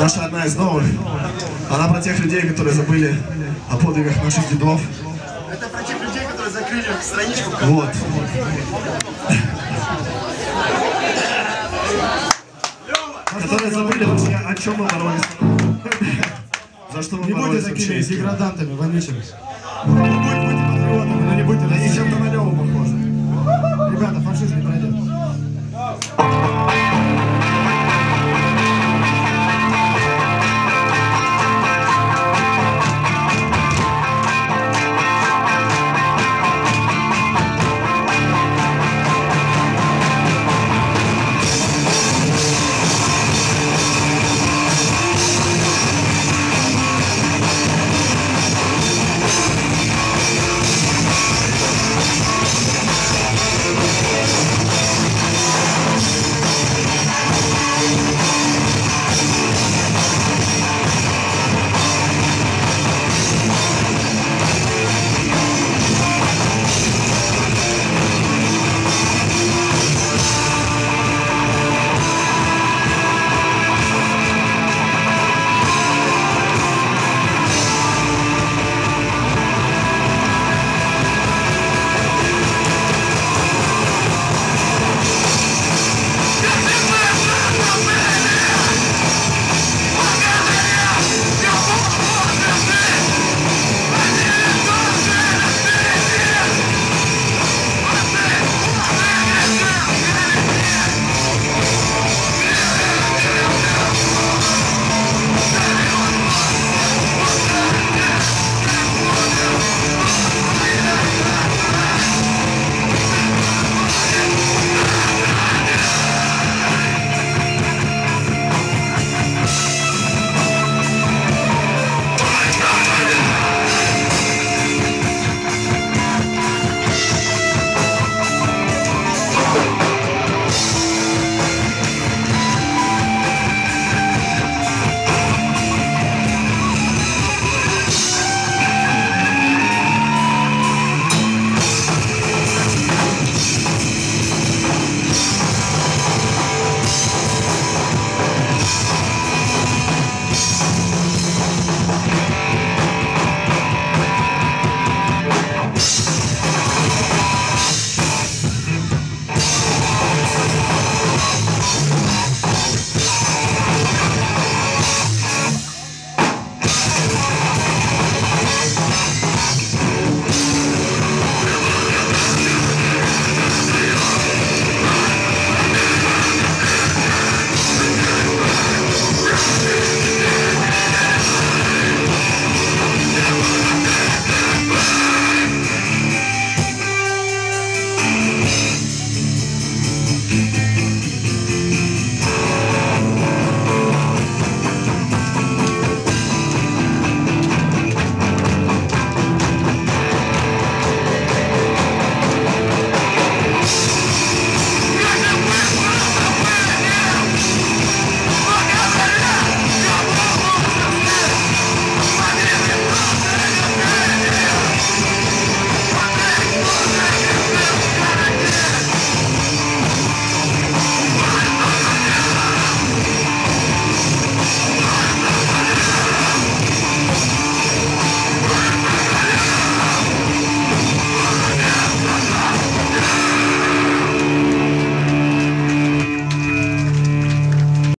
наша одна из новых. Она про тех людей, которые забыли о подвигах наших дедов. Это про тех людей, которые закрыли страничку. Вот. Которые забыли вообще, о чем мы боролись. За что мы Не будьте боролись такими вообще деградантами, вонючими. Будьте патриотами, но не будьте